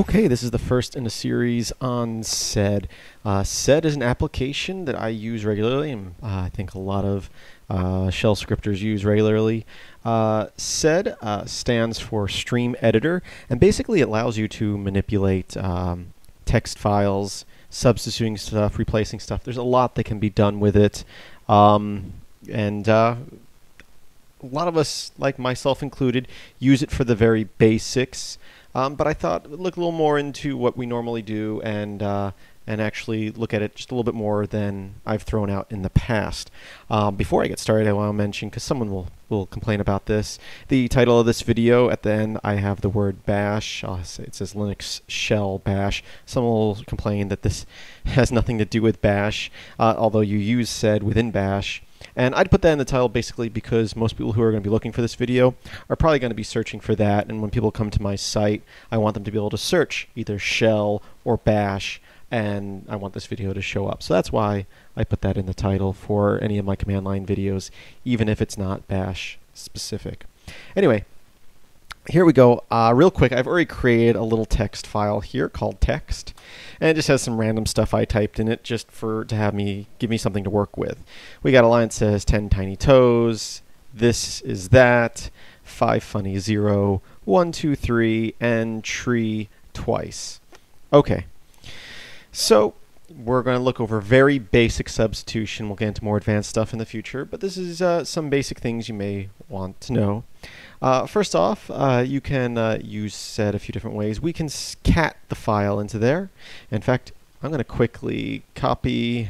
Okay, this is the first in a series on SED. Uh, SED is an application that I use regularly, and uh, I think a lot of uh, shell scripters use regularly. Uh, SED uh, stands for Stream Editor, and basically it allows you to manipulate um, text files, substituting stuff, replacing stuff. There's a lot that can be done with it, um, and uh, a lot of us, like myself included, use it for the very basics. Um, but I thought look a little more into what we normally do and uh, and actually look at it just a little bit more than I've thrown out in the past. Um, before I get started, I want to mention because someone will will complain about this. The title of this video at the end, I have the word bash. Say, it says Linux shell bash. Someone will complain that this has nothing to do with bash, uh, although you use sed within bash. And I'd put that in the title basically because most people who are going to be looking for this video are probably going to be searching for that. And when people come to my site, I want them to be able to search either shell or bash. And I want this video to show up. So that's why I put that in the title for any of my command line videos, even if it's not bash specific. Anyway, here we go. Uh, real quick, I've already created a little text file here called text, and it just has some random stuff I typed in it just for to have me give me something to work with. We got a line that says 10 tiny toes, this is that, 5 funny 0, 1, 2, 3, and tree twice. Okay, so we're going to look over very basic substitution. We'll get into more advanced stuff in the future, but this is uh, some basic things you may want to know. Uh, first off, uh, you can uh, use sed a few different ways. We can cat the file into there. In fact, I'm going to quickly copy.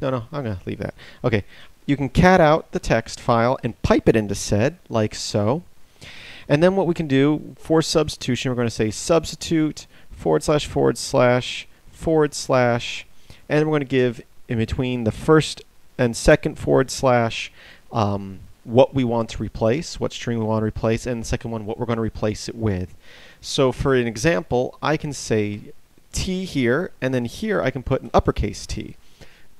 No, no, I'm going to leave that. Okay, you can cat out the text file and pipe it into sed, like so. And then what we can do for substitution, we're going to say substitute forward slash forward slash forward slash, and we're going to give in between the first and second forward slash um, what we want to replace, what string we want to replace, and the second one, what we're going to replace it with. So for an example, I can say T here, and then here I can put an uppercase T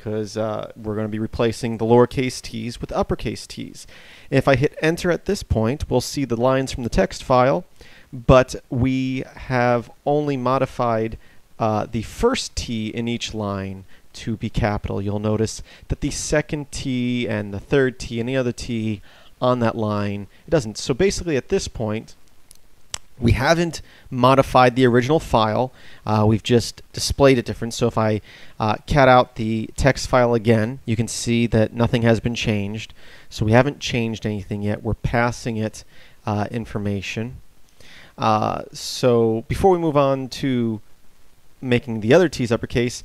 because uh, we're going to be replacing the lowercase t's with uppercase t's. If I hit enter at this point, we'll see the lines from the text file, but we have only modified uh, the first t in each line to be capital. You'll notice that the second T and the third T and the other T on that line, it doesn't. So basically at this point, we haven't modified the original file. Uh, we've just displayed it different. So if I uh, cat out the text file again, you can see that nothing has been changed. So we haven't changed anything yet. We're passing it uh, information. Uh, so before we move on to making the other T's uppercase,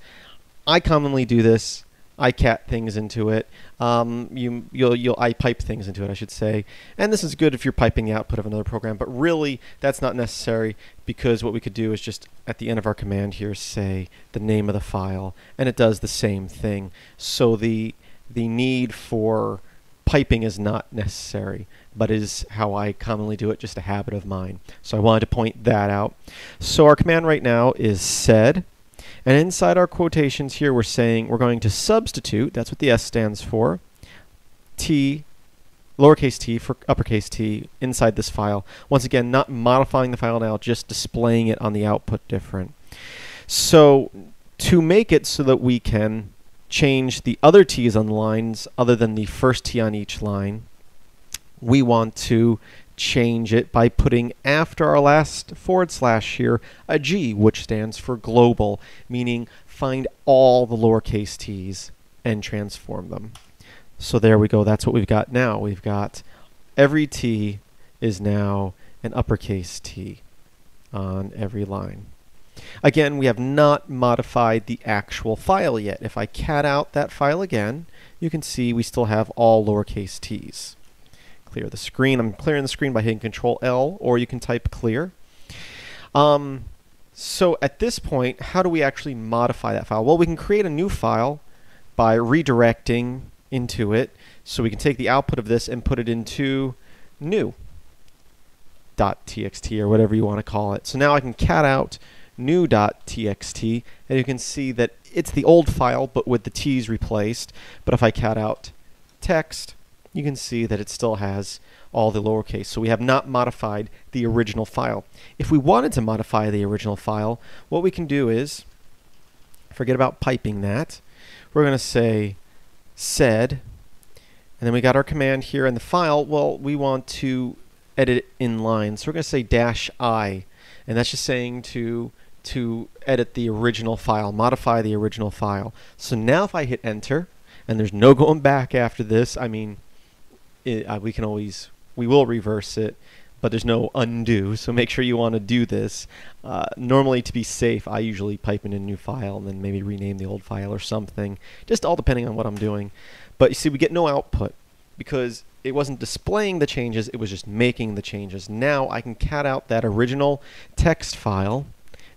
I commonly do this. I cat things into it. Um, you, you'll, you'll, I pipe things into it, I should say. And this is good if you're piping the output of another program, but really that's not necessary because what we could do is just at the end of our command here say the name of the file, and it does the same thing. So the, the need for piping is not necessary, but is how I commonly do it, just a habit of mine. So I wanted to point that out. So our command right now is sed and inside our quotations here, we're saying we're going to substitute, that's what the S stands for, T, lowercase t for uppercase T inside this file. Once again, not modifying the file now, just displaying it on the output different. So to make it so that we can change the other T's on the lines other than the first T on each line, we want to change it by putting after our last forward slash here a G, which stands for global, meaning find all the lowercase t's and transform them. So there we go. That's what we've got now. We've got every t is now an uppercase t on every line. Again, we have not modified the actual file yet. If I cat out that file again, you can see we still have all lowercase t's clear the screen. I'm clearing the screen by hitting Control L, or you can type clear. Um, so at this point, how do we actually modify that file? Well, we can create a new file by redirecting into it. So we can take the output of this and put it into new .txt or whatever you want to call it. So now I can cat out new.txt and you can see that it's the old file but with the t's replaced. But if I cat out text, you can see that it still has all the lowercase. So we have not modified the original file. If we wanted to modify the original file, what we can do is, forget about piping that, we're going to say sed, and then we got our command here in the file. Well, we want to edit in line. So we're going to say dash i, and that's just saying to to edit the original file, modify the original file. So now if I hit enter, and there's no going back after this, I mean, it, uh, we can always, we will reverse it, but there's no undo. So make sure you want to do this. Uh, normally, to be safe, I usually pipe in a new file and then maybe rename the old file or something, just all depending on what I'm doing. But you see, we get no output because it wasn't displaying the changes, it was just making the changes. Now I can cat out that original text file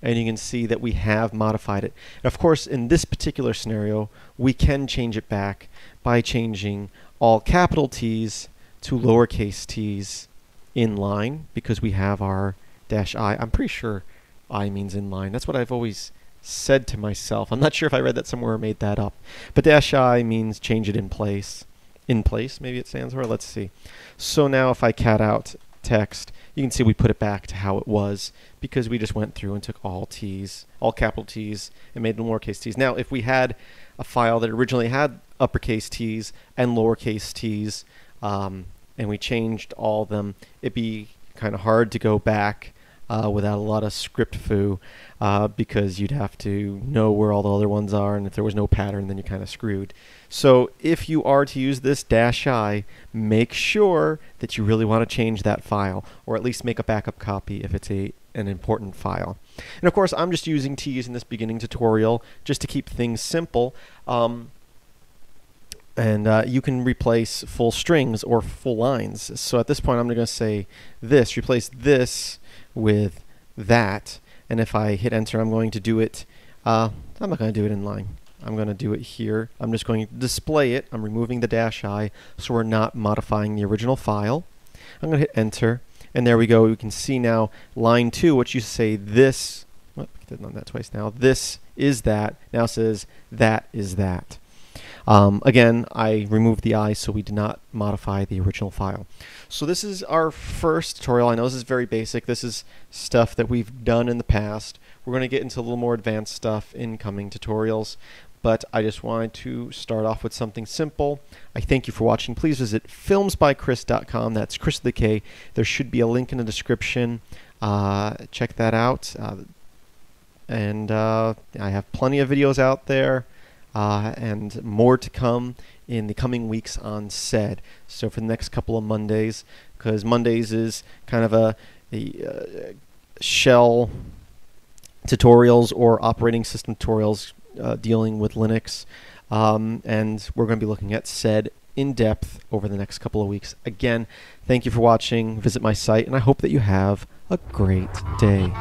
and you can see that we have modified it. And of course, in this particular scenario, we can change it back by changing all capital T's to lowercase t's in line because we have our dash i. I'm pretty sure i means in line. That's what I've always said to myself. I'm not sure if I read that somewhere or made that up. But dash i means change it in place. In place, maybe it stands for. Let's see. So now if I cat out text, you can see we put it back to how it was because we just went through and took all T's, all capital T's, and made them lowercase t's. Now, if we had a file that originally had uppercase T's and lowercase T's, um, and we changed all of them, it'd be kind of hard to go back uh, without a lot of script foo uh, because you'd have to know where all the other ones are, and if there was no pattern, then you're kind of screwed. So if you are to use this dash i, make sure that you really want to change that file, or at least make a backup copy if it's a an important file. And of course, I'm just using t's in this beginning tutorial just to keep things simple. Um, and uh, you can replace full strings or full lines. So at this point, I'm going to say this, replace this with that. And if I hit enter, I'm going to do it, uh, I'm not going to do it in line. I'm going to do it here. I'm just going to display it. I'm removing the dash i, so we're not modifying the original file. I'm going to hit enter, and there we go. You can see now line 2, which you say this, well, did on that twice now, this is that, now says that is that. Um, again, I removed the i so we did not modify the original file. So this is our first tutorial. I know this is very basic. This is stuff that we've done in the past. We're going to get into a little more advanced stuff in coming tutorials but I just wanted to start off with something simple. I thank you for watching. Please visit filmsbykris.com. That's Kris the K. There should be a link in the description. Uh, check that out. Uh, and uh, I have plenty of videos out there uh, and more to come in the coming weeks on SED. So for the next couple of Mondays, because Mondays is kind of a, a uh, shell tutorials or operating system tutorials uh, dealing with Linux. Um, and we're going to be looking at SED in depth over the next couple of weeks. Again, thank you for watching. Visit my site, and I hope that you have a great day.